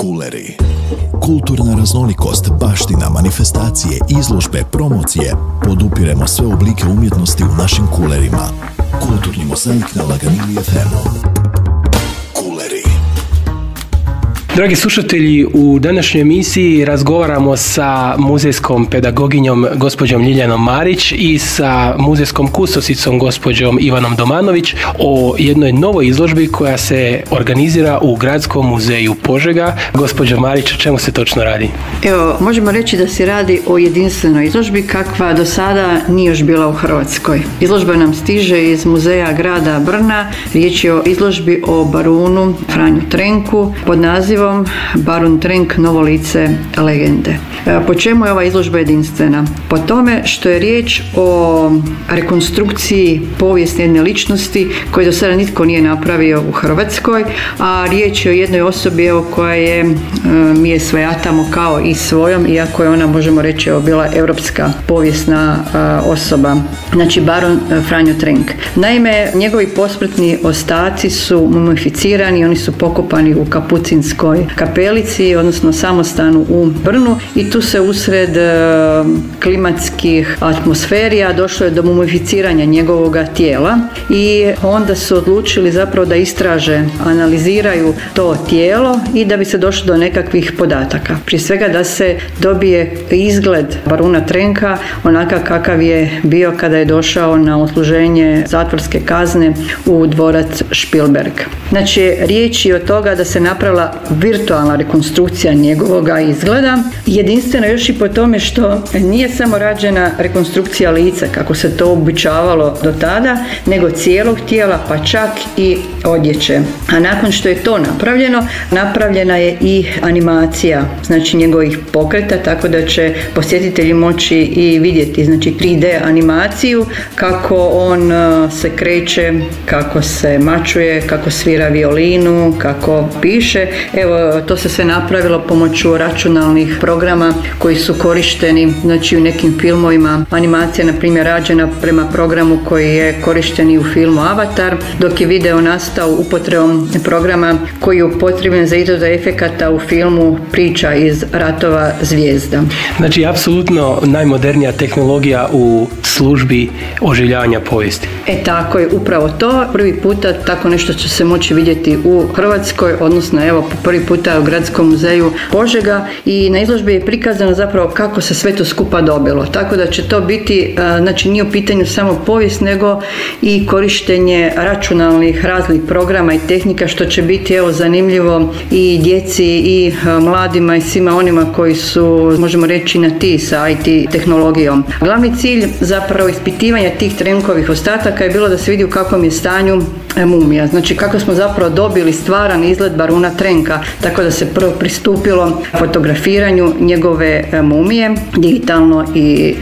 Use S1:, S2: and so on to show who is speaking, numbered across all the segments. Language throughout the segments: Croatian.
S1: Kuleri. Kulturna raznolikost, baština, manifestacije, izložbe, promocije. Podupiremo sve oblike umjetnosti u našim kulerima. Kulturni mozaik na Laganini FM.
S2: Dragi slušatelji, u današnjoj emisiji razgovaramo sa muzejskom pedagoginjom gospođom Ljiljanom Marić i sa muzejskom kustosicom gospođom Ivanom Domanović o jednoj novoj izložbi koja se organizira u Gradskom muzeju Požega. Gospođo Marić, o čemu se točno radi?
S3: Evo, možemo reći da se radi o jedinstvenoj izložbi kakva do sada nije još bila u Hrvatskoj. Izložba nam stiže iz muzeja grada Brna. Riječ je o izložbi o barunu Franju Trenku pod nazivom Barun Trenk novo lice legende. E, po čemu je ova izložba jedinstvena? Po tome što je riječ o rekonstrukciji povijesne jedne ličnosti koje do sada nitko nije napravio u Hrvatskoj, a riječ je o jednoj osobi evo, koja je, e, mi je svojatamo kao i svojom, iako je ona, možemo reći, evo, bila europska povijesna e, osoba. Znači, Baron Franjo Trenk. Naime, njegovi posmrtni ostaci su mumificirani, oni su pokopani u Kapucinskoj kapelici, odnosno samostanu u Brnu i tu se usred e, klimatskih atmosferija došlo je do mumificiranja njegovog tijela i onda su odlučili zapravo da istraže, analiziraju to tijelo i da bi se došlo do nekakvih podataka. Prije svega da se dobije izgled Baruna Trenka onakav kakav je bio kada je došao na odsluženje zatvorske kazne u dvorac Špilberg. Znači, riječ je od toga da se napravila virtualna rekonstrukcija njegovoga izgleda. Jedinstveno još i po tome što nije samo rađena rekonstrukcija lica kako se to običavalo do tada, nego cijelog tijela pa čak i odjeće. A nakon što je to napravljeno, napravljena je i animacija, znači njegovih pokreta, tako da će posjetitelji moći i vidjeti znači 3D animaciju kako on e, se kreće, kako se mačuje, kako svira violinu, kako piše. Evo to se sve napravilo pomoću računalnih programa koji su korišteni znači u nekim filmovima. Animacija na primjer rađena prema programu koji je korišteni u filmu Avatar, dok je video nastao upotrebom programa koji je upotrebljen za izradu efekata u filmu Priča iz ratova zvijezda.
S2: Znači, apsolutno najmodernija tehnologija u službi oživljavanja povijesti.
S3: E tako je, upravo to. Prvi puta tako nešto će se moći vidjeti u Hrvatskoj, odnosno evo po prvi puta u Gradskom muzeju Požega i na izložbi je prikazano zapravo kako se sve to skupa dobilo. Tako da će to biti, znači nije u pitanju samo povijest, nego i korištenje računalnih raznih programa i tehnika što će biti evo zanimljivo i djeci i mladima i svima onima koji su, možemo reći, na ti sa IT tehnologijom. Glavni cilj zapravo ispitivanja tih trenkovih ostataka je bilo da se vidi u kakvom je stanju e, mumija. Znači kako smo zapravo dobili stvaran izgled Baruna Trenka, tako da se prvo pristupilo fotografiranju njegove e, mumije, digitalno i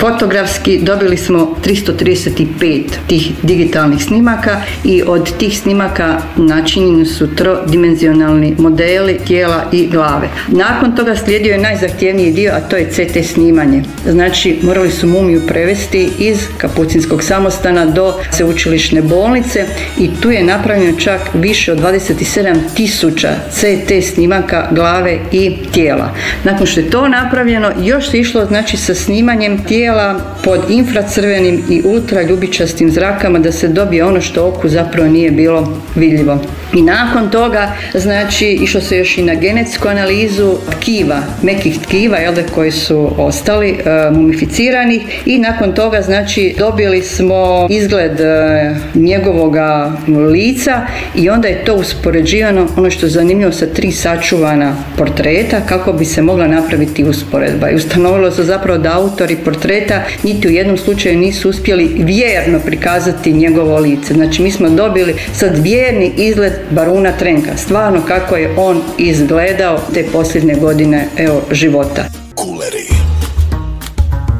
S3: fotografski. Dobili smo 335 tih digitalnih snimaka i od tih snimaka načinjeni su trodimenzionalni modeli tijela i glave. Nakon toga slijedio je najzahtjevniji dio, a to je CT snimanje. Znači, morali su mumiju prevesti iz Kapucinskog samostana do sveučilišne bolnice i tu je napravljeno čak više od 27 tisuća CT snimaka glave i tijela. Nakon što je to napravljeno, još se išlo znači sa snimanjem tijela pod infracrvenim i ultraljubičastim zrakama da se dobije ono što oku zapravo nije bilo vidljivo. I nakon toga, znači, išlo se još i na genetsku analizu tkiva, mekih tkiva, jel koji su ostali e, mumificirani i nakon toga, znači, dobili smo izgled e, njegovoga lica i onda je to uspoređivano, ono što je zanimljivo, sa tri sačuvana portreta kako bi se mogla napraviti usporedba. I ustanovilo se zapravo da autori portreta niti u jednom slučaju nisu uspjeli vjerno prikazati njegovo lice. Znači, mi smo dobili sad vjerni izgled Baruna Trenka, stvarno kako je on izgledao te posljednje godine evo, života.
S1: Kuleri.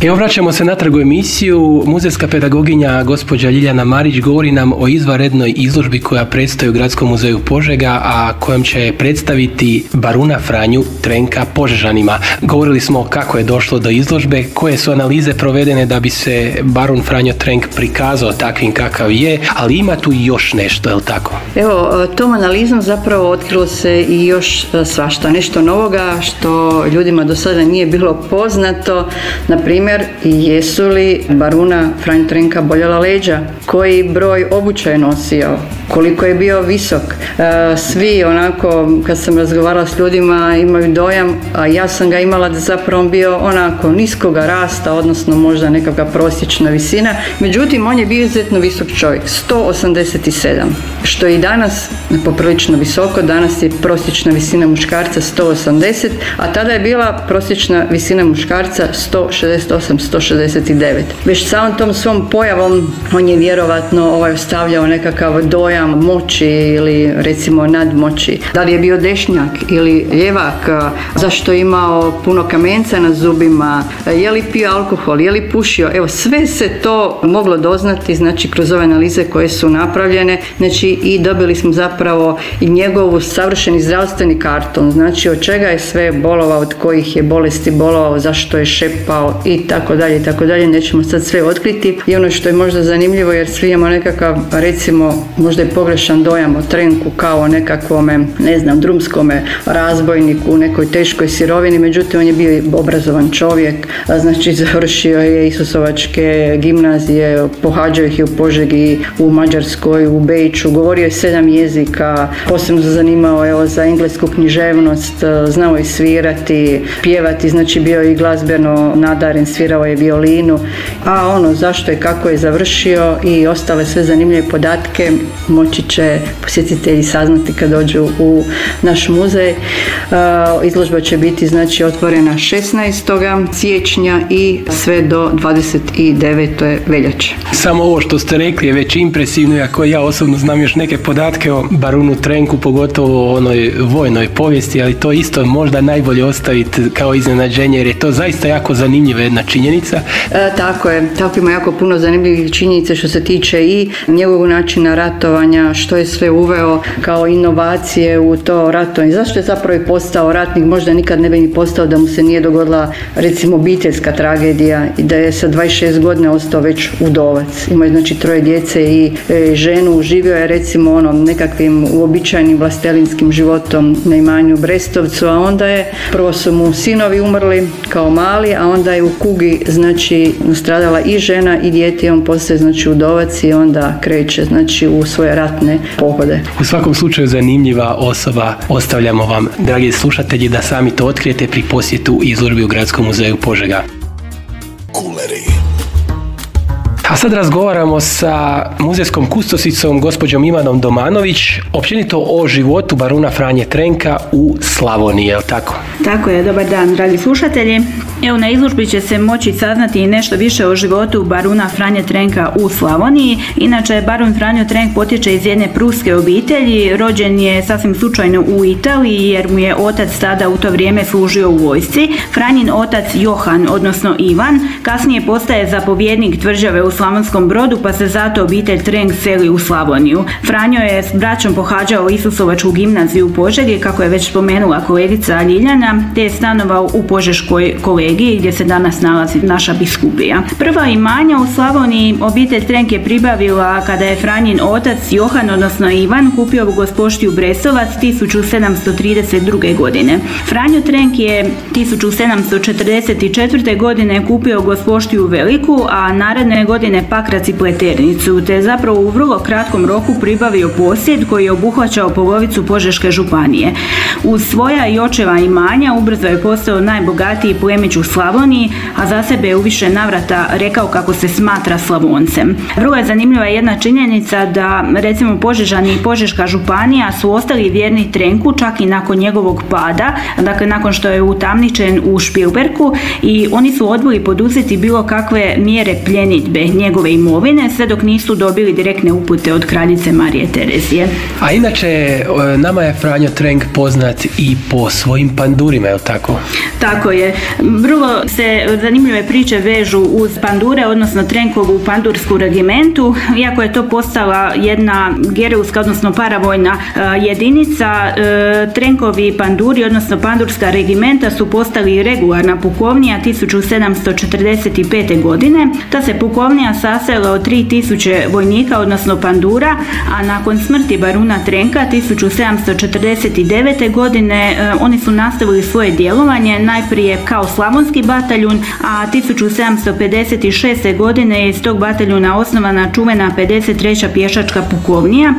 S2: Evo vraćamo se natrag u emisiju. Muzejska pedagoginja gospođa Ljiljana Marić govori nam o izvarednoj izložbi koja predstoji u Gradskom muzeju Požega, a kojom će predstaviti Baruna Franju Trenka Požežanima. Govorili smo kako je došlo do izložbe, koje su analize provedene da bi se Barun Franjo Trenk prikazao takvim kakav je, ali ima tu još nešto, je li tako?
S3: Evo, tom analizom zapravo otkrilo se i još svašta, nešto novoga što ljudima do sada nije bilo poznato. Na primjer, jesu li Baruna Franj Trenka boljela leđa? Koji broj obuća je nosio? Koliko je bio visok? E, svi onako, kad sam razgovarala s ljudima, imaju dojam, a ja sam ga imala da zapravo bio onako niskoga rasta, odnosno možda nekakva prosječna visina. Međutim, on je bio izuzetno visok čovjek, 187, što je i danas poprilično visoko. Danas je prosječna visina muškarca 180, a tada je bila prosječna visina muškarca 168-169. Već samom tom svom pojavom on je vjerovatno ovaj ostavljao nekakav dojam moći ili recimo nadmoći. Da li je bio dešnjak ili ljevak, zašto je imao puno kamenca na zubima, je li pio alkohol, je li pušio, evo sve se to moglo doznati znači kroz ove analize koje su napravljene, znači i dobili smo zapravo i njegovu savršeni zdravstveni karton, znači od čega je sve bolovao, od kojih je bolesti bolovao, zašto je šepao i tako dalje i tako dalje, nećemo sad sve otkriti. I ono što je možda zanimljivo jer svi imamo nekakav, recimo, možda je pogrešan dojam o trenku kao nekakvome, ne znam, drumskome razbojniku, nekoj teškoj sirovini, međutim on je bio obrazovan čovjek, znači završio je Isusovačke gimnazije, pohađao ih je u Požegi, u Mađarskoj, u Bejču, govorio je sedam jezika, posebno se zanimao evo, za englesku književnost, znao je svirati, pjevati, znači bio i glazbeno nadaren, svirao je violinu, a ono zašto je kako je završio i ostale sve zanimljive podatke moći će posjetitelji saznati kad dođu u naš muzej. Izložba će biti znači otvorena 16. siječnja i sve do 29. veljače.
S2: Samo ovo što ste rekli je već impresivno, iako ja osobno znam još neke podatke o Barunu Trenku, pogotovo o onoj vojnoj povijesti, ali to isto možda najbolje ostaviti kao iznenađenje jer je to zaista jako zanimljiva jedna činjenica.
S3: E, tako je, tako ima jako puno zanimljivih činjenica što se tiče i njegovog načina ratovanja, što je sve uveo kao inovacije u to ratovanje. Zašto je zapravo i postao ratnik? Možda nikad ne bi ni postao da mu se nije dogodila recimo obiteljska tragedija i da je sa 26 godina ostao već udovac. Ima je znači troje djece i e, ženu. Živio je recimo onom nekakvim uobičajenim vlastelinskim životom na imanju Brestovcu, a onda je prvo su mu sinovi umrli kao mali, a onda je u znači stradala i žena i dijete on postaje znači udovac i onda kreće znači u svoje ratne pohode.
S2: U svakom slučaju zanimljiva osoba. Ostavljamo vam, dragi slušatelji, da sami to otkrijete pri posjetu izložbi u Gradskom muzeju Požega. A sad razgovaramo sa muzejskom kustosicom gospođom Ivanom Domanović općenito o životu baruna Franje Trenka u Slavoniji, je li tako?
S4: Tako je, dobar dan dragi slušatelji. Evo na izložbi će se moći saznati nešto više o životu baruna Franje Trenka u Slavoniji. Inače, barun Franjo Trenk potječe iz jedne pruske obitelji, rođen je sasvim slučajno u Italiji jer mu je otac tada u to vrijeme služio u vojsci. Franjin otac Johan, odnosno Ivan, kasnije postaje zapovjednik tvrđave u Slavonskom brodu pa se zato obitelj Trenk seli u Slavoniju. Franjo je s braćom pohađao Isusovačku gimnaziju u Požegi, kako je već spomenula kolegica Ljiljana, te je stanovao u Požeškoj kolegiji gdje se danas nalazi naša biskupija. Prva imanja u Slavoniji obitelj Trenk je pribavila kada je Franjin otac Johan, odnosno Ivan, kupio gospoštiju Bresovac 1732. godine. Franjo Trenk je 1744. godine kupio gospoštiju Veliku, a naredne godine Pakrac i Pleternicu, te je zapravo u vrlo kratkom roku pribavio posjed koji je obuhvaćao polovicu Požeške županije. Uz svoja i očeva imanja ubrzo je postao najbogatiji plemić u Slavoniji, a za sebe je u više navrata rekao kako se smatra Slavoncem. Vrlo je zanimljiva jedna činjenica da recimo Požežani i Požeška županija su ostali vjerni Trenku čak i nakon njegovog pada, dakle nakon što je utamničen u Špilberku i oni su odbili poduzeti bilo kakve mjere pljenitbe njegove imovine sve dok nisu dobili direktne upute od kraljice Marije Terezije.
S2: A inače, nama je Franjo Trenk poznat i po svojim pandurima pandurima, je li tako?
S4: Tako je. Vrlo se zanimljive priče vežu uz pandure, odnosno trenkovu pandursku regimentu, iako je to postala jedna gereuska, odnosno paravojna e, jedinica, e, trenkovi panduri, odnosno pandurska regimenta su postali regularna pukovnija 1745. godine. Ta se pukovnija sasela od 3000 vojnika, odnosno pandura, a nakon smrti baruna Trenka 1749. godine e, oni su nastavili svoje djelovanje najprije kao slavonski bataljun, a 1756. godine je iz tog bataljuna osnovana čuvena 53. pješačka pukovnija,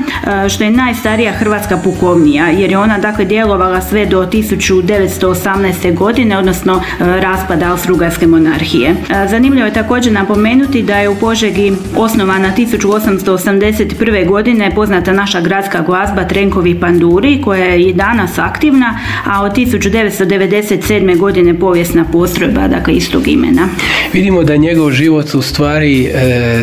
S4: e, što je najstarija hrvatska pukovnija, jer je ona dakle djelovala sve do 1918. godine, odnosno e, raspada Austrougarske monarhije. Zanimljivo je također napomenuti da je u Požegi osnovana 1881. godine poznata naša gradska glazba Trenkovi Panduri koja je i danas aktivna, a od 1997. godine povijesna postrojba, dakle istog imena.
S2: Vidimo da njegov život u stvari e,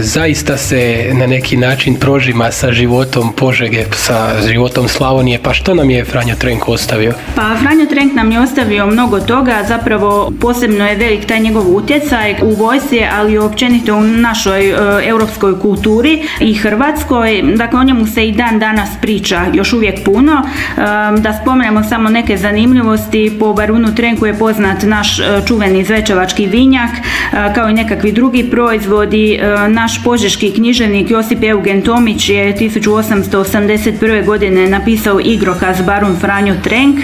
S2: zaista se na neki način prožima sa životom Požege, sa životom Slavonije. Pa što nam je Franjo Trenk ostavio?
S4: Pa Franjo Trenk nam je ostavio mnogo toga, zapravo posebno je velik taj njegov utjecaj u vojsci, ali i općenito u našoj e, europskoj kulturi i Hrvatskoj. Dakle, o njemu se i dan danas priča još uvijek puno. E, da spomenemo samo neke zanimljivosti, po Barunu Trenku je poznat naš e, čuveni zvečevački vinjak, kao i nekakvi drugi proizvodi. Naš požeški književnik Josip Eugen Tomić je 1881. godine napisao igrokaz Barun Franjo Trenk.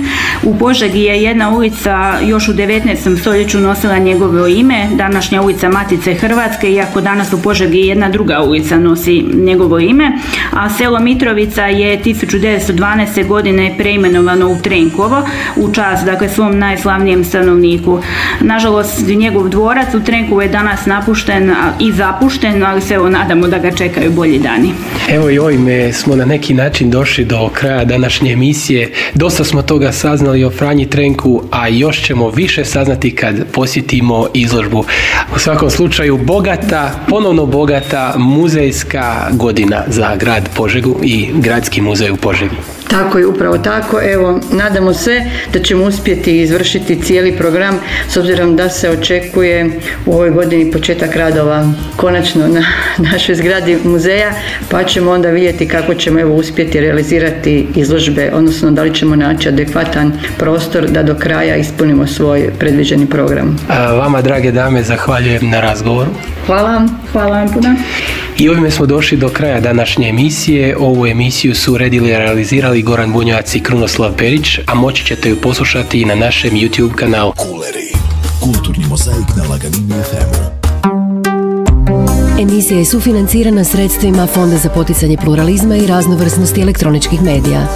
S4: U Požegi je jedna ulica još u 19. stoljeću nosila njegovo ime, današnja ulica Matice Hrvatske, iako danas u Požegi jedna druga ulica nosi njegovo ime, a selo Mitrovica je 1912. godine preimenovano u Trenkovo u čas, dakle svom najslavnijem stanovniku. Nažalost, njegov dvorac u Trenkovu je danas napušten i zapušten, ali se evo nadamo da ga čekaju bolji dani.
S2: Evo i ovime smo na neki način došli do kraja današnje emisije. Dosta smo toga saznali o Franji Trenku, a još ćemo više saznati kad posjetimo izložbu. U svakom slučaju bogata, ponovno bogata muzejska godina za grad Požegu i gradski muzej u Požegi.
S3: Tako je, upravo tako. Evo, nadamo se da ćemo uspjeti izvršiti cijeli program s obzirom da se očekuje u ovoj godini početak radova konačno na našoj zgradi muzeja, pa ćemo onda vidjeti kako ćemo evo uspjeti realizirati izložbe, odnosno da li ćemo naći adekvatan prostor da do kraja ispunimo svoj predviđeni program.
S2: A vama, drage dame, zahvaljujem na razgovoru.
S3: Hvala vam.
S4: Hvala vam puno.
S2: I ovime smo došli do kraja današnje emisije. Ovu emisiju su uredili i realizirali Goran Bunjovac i Krunoslav Perić, a moći ćete ju poslušati i na našem YouTube kanalu.
S1: Kuleri. Kulturni mozaik na Laganini FM.
S5: Emisija je sufinancirana sredstvima Fonda za poticanje pluralizma i raznovrsnosti elektroničkih medija.